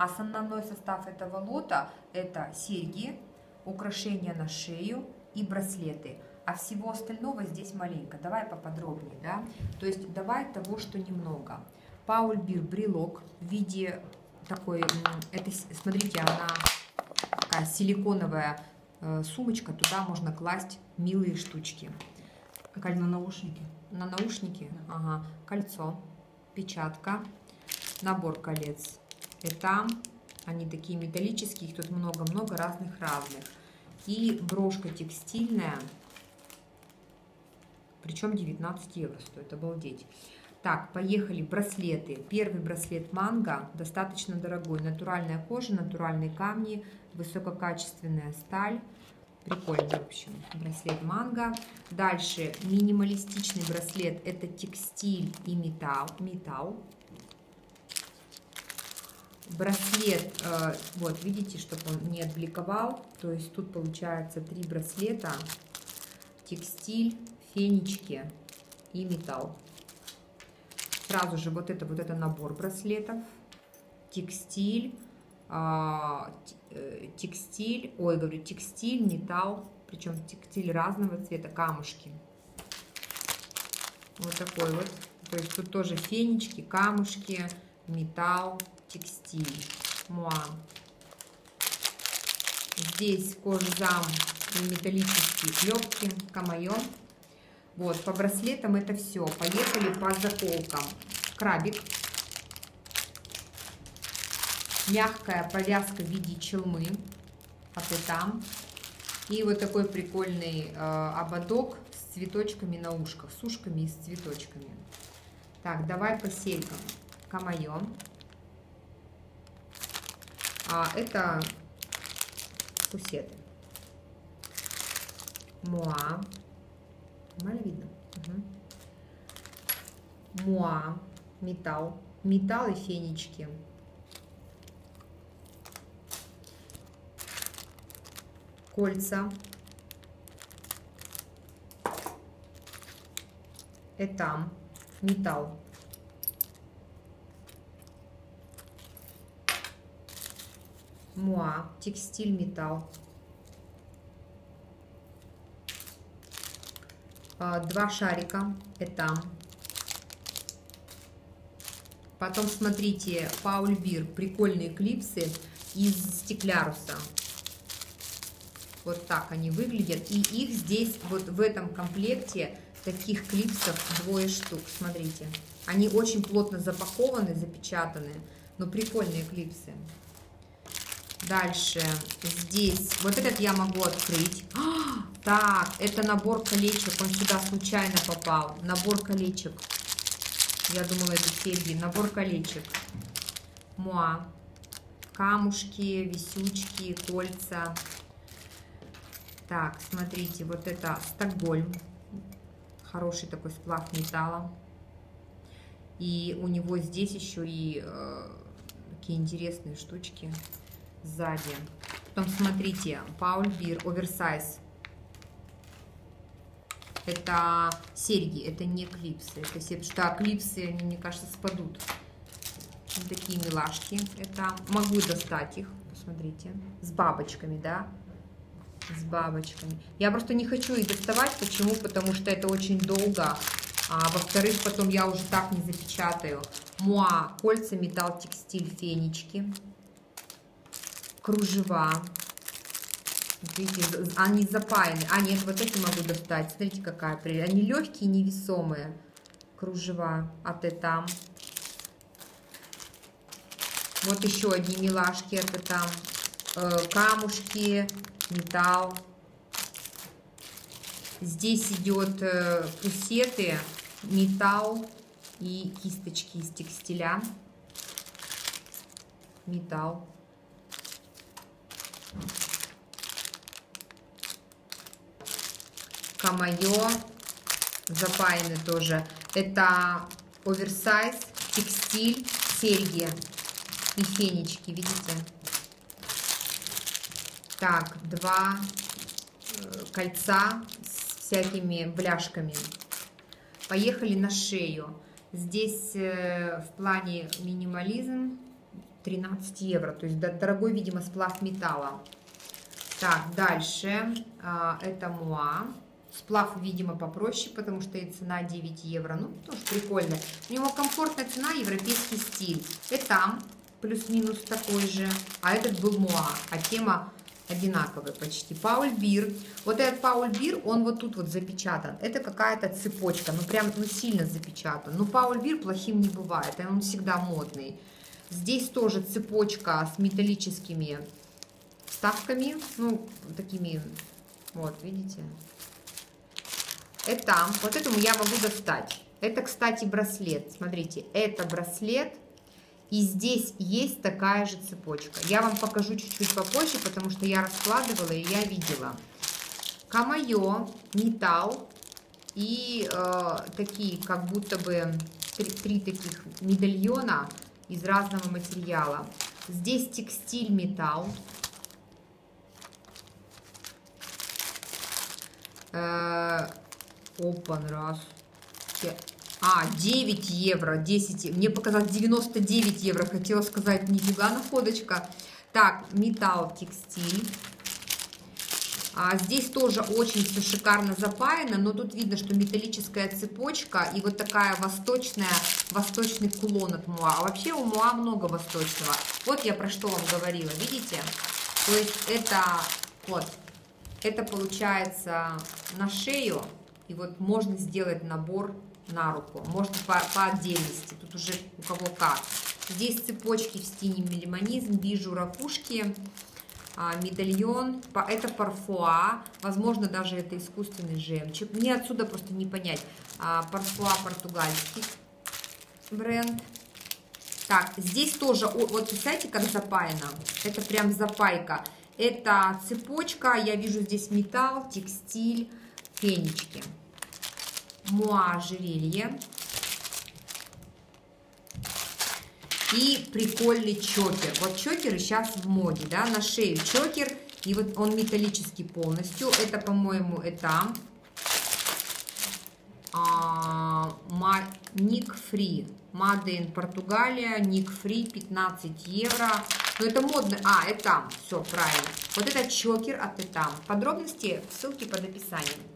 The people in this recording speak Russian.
Основной состав этого лота это серьги, украшения на шею и браслеты. А всего остального здесь маленько. Давай поподробнее, да? То есть давай того, что немного. Пауль Бир брелок в виде такой, это, смотрите, она такая силиконовая э, сумочка, туда можно класть милые штучки. Как на наушники? На наушники? Да. Ага. Кольцо, печатка, набор колец. Там они такие металлические, их тут много-много разных-разных. И брошка текстильная, причем 19 евро стоит, обалдеть. Так, поехали, браслеты. Первый браслет манго, достаточно дорогой. Натуральная кожа, натуральные камни, высококачественная сталь. Прикольный, в общем, браслет манго. Дальше минималистичный браслет, это текстиль и металл. металл. Браслет, э, вот, видите, чтобы он не отбликовал. То есть тут получается три браслета. Текстиль, фенечки и металл. Сразу же вот это вот это набор браслетов, текстиль, а, э, текстиль, ой, говорю, текстиль, металл, причем текстиль разного цвета, камушки. Вот такой вот. То есть тут тоже фенечки, камушки, металл, текстиль. Муа. Здесь кожзам и металлические клепки, камайон. Вот, по браслетам это все. Поехали по заколкам. Крабик. Мягкая повязка в виде челмы. Ты там. И вот такой прикольный э, ободок с цветочками на ушках. С ушками и с цветочками. Так, давай по серьгам. Камайон. А это пусеты. Муа. Нормально видно? Угу. Муа, металл. Металл и фенечки. Кольца. Этам. Металл. Муа. Текстиль, металл. А, два шарика, это. Потом смотрите, Пауль Бир, прикольные клипсы из стекляруса. Вот так они выглядят. И их здесь, вот в этом комплекте, таких клипсов двое штук. Смотрите. Они очень плотно запакованы, запечатаны. Но прикольные клипсы. Дальше здесь, вот этот я могу открыть. А, так, это набор колечек, он сюда случайно попал. Набор колечек. Я думала, это серьги. Набор колечек. Муа. Камушки, висючки, кольца. Так, смотрите, вот это Стокгольм. Хороший такой сплав металла. И у него здесь еще и э, такие интересные штучки сзади. Потом смотрите, Пауль Бир, оверсайз. Это серьги, это не клипсы. Это серьги, что клипсы, они, мне кажется, спадут. Вот такие милашки. Это могу достать их, посмотрите. С бабочками, да? С бабочками. Я просто не хочу их доставать. Почему? Потому что это очень долго. А во-вторых, потом я уже так не запечатаю. Муа, кольца, металл, текстиль, фенечки кружева. Видите, они запаяны. А, нет, вот эти могу достать. Смотрите, какая прелесть. Они легкие, невесомые. Кружева от там. Вот еще одни милашки от там. Э, камушки, металл. Здесь идет э, пусеты, металл и кисточки из текстиля. Металл. Камайо, запаяны тоже. Это оверсайз, текстиль, серьги и фенечки, видите? Так, два э, кольца с всякими бляшками. Поехали на шею. Здесь э, в плане минимализм 13 евро. То есть дорогой, видимо, сплав металла. Так, дальше. А, это муа. Сплав, видимо, попроще, потому что и цена 9 евро. Ну, тоже прикольно. У него комфортная цена, европейский стиль. Это там плюс-минус такой же. А этот был муа. А тема одинаковые почти. Пауль Бир. Вот этот Пауль Бир, он вот тут вот запечатан. Это какая-то цепочка, ну прям ну, сильно запечатан. Но Пауль Бир плохим не бывает, он всегда модный. Здесь тоже цепочка с металлическими вставками, ну такими, вот видите. Это, вот этому я могу достать. Это, кстати, браслет. Смотрите, это браслет и здесь есть такая же цепочка. Я вам покажу чуть-чуть попозже, потому что я раскладывала и я видела. Камайо, металл и э, такие, как будто бы три, три таких медальона из разного материала. Здесь текстиль, металл. Э, опан, раз. А, 9 евро, 10, мне показалось 99 евро, хотела сказать, нифига находочка. Так, металл, текстиль. А здесь тоже очень все шикарно запаяно, но тут видно, что металлическая цепочка и вот такая восточная, восточный кулон от Муа. А вообще у Муа много восточного. Вот я про что вам говорила, видите? То есть это вот, это получается на шею, и вот можно сделать набор на руку. Можно по, по отдельности, тут уже у кого как. Здесь цепочки в стиле мелимонизм, вижу ракушки, а, медальон, это парфуа, возможно, даже это искусственный жемчуг. Мне отсюда просто не понять. А, парфуа португальский бренд. Так, здесь тоже, вот представляете, как запаяно? Это прям запайка. Это цепочка, я вижу здесь металл, текстиль, фенечки муа ожерелье. И прикольный чокер. Вот чокеры сейчас в моде, да, на шею чокер. И вот он металлический полностью. Это, по-моему, это Ник Фри. Мадейн Португалия. Ник Фри 15 евро. Но это модно. А, это там. Все, правильно. Вот это чокер от Этам. Подробности ссылки под описанием.